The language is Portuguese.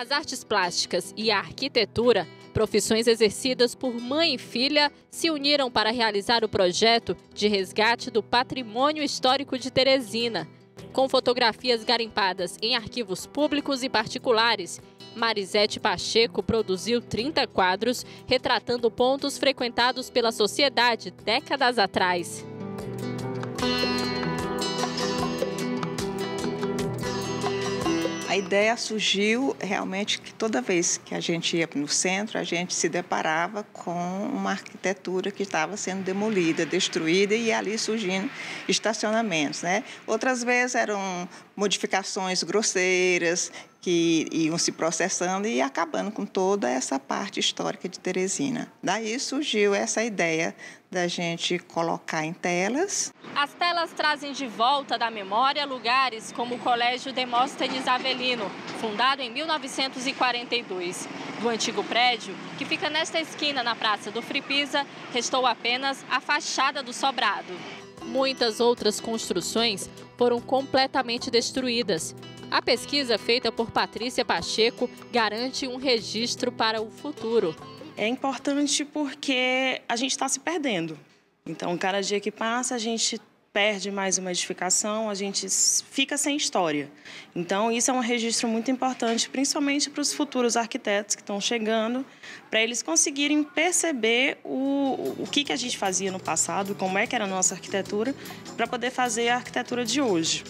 As artes plásticas e a arquitetura, profissões exercidas por mãe e filha, se uniram para realizar o projeto de resgate do patrimônio histórico de Teresina. Com fotografias garimpadas em arquivos públicos e particulares, Marisete Pacheco produziu 30 quadros retratando pontos frequentados pela sociedade décadas atrás. A ideia surgiu realmente que toda vez que a gente ia no centro, a gente se deparava com uma arquitetura que estava sendo demolida, destruída e ali surgindo estacionamentos. Né? Outras vezes eram modificações grosseiras que iam se processando e acabando com toda essa parte histórica de Teresina. Daí surgiu essa ideia da gente colocar em telas. As telas trazem de volta da memória lugares como o Colégio Demóstenes Avelino, fundado em 1942. Do antigo prédio, que fica nesta esquina na Praça do Fripisa, restou apenas a fachada do sobrado. Muitas outras construções foram completamente destruídas. A pesquisa feita por Patrícia Pacheco garante um registro para o futuro. É importante porque a gente está se perdendo. Então, cada dia que passa, a gente perde mais uma edificação, a gente fica sem história. Então, isso é um registro muito importante, principalmente para os futuros arquitetos que estão chegando, para eles conseguirem perceber o, o que, que a gente fazia no passado, como é que era a nossa arquitetura, para poder fazer a arquitetura de hoje.